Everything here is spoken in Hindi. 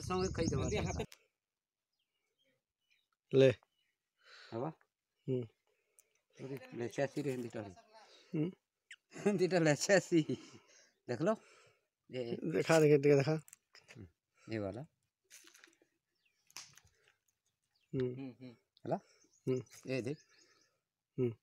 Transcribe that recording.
संगे खाई दबा ले। हवा? हम्म। লেচাসি রে দিটা हम्म। দিটা লেচাসি तो देख लो। ये दिखा देखे दिखा दिखा। हम्म, ये वाला। हम्म।, हम्म, हम्म। हला? हम्म। ये देख। हम्म।